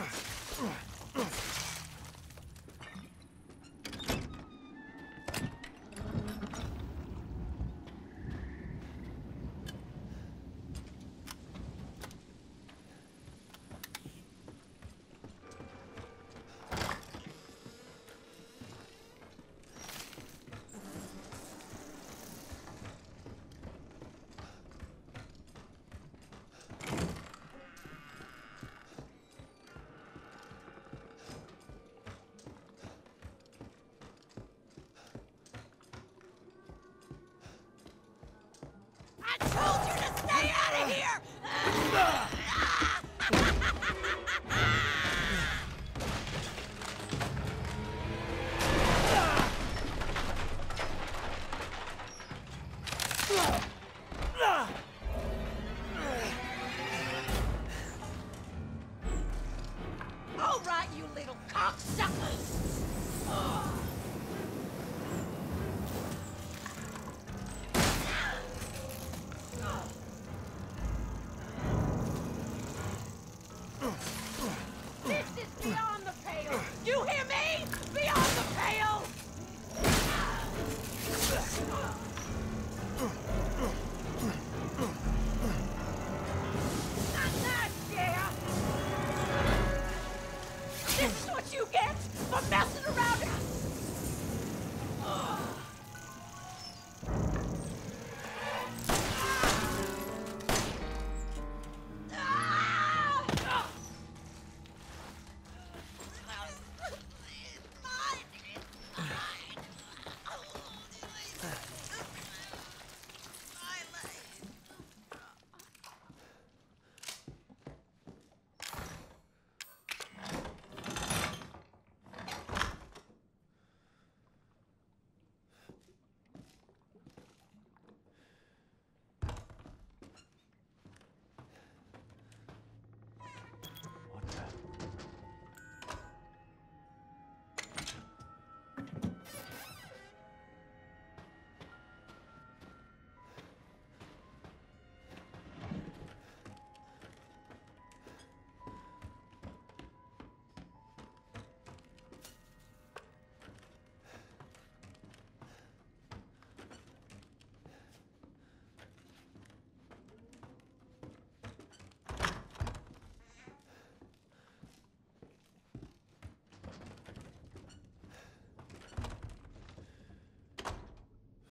Ugh. Here!